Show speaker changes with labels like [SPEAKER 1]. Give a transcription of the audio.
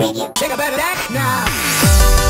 [SPEAKER 1] Take a better back now.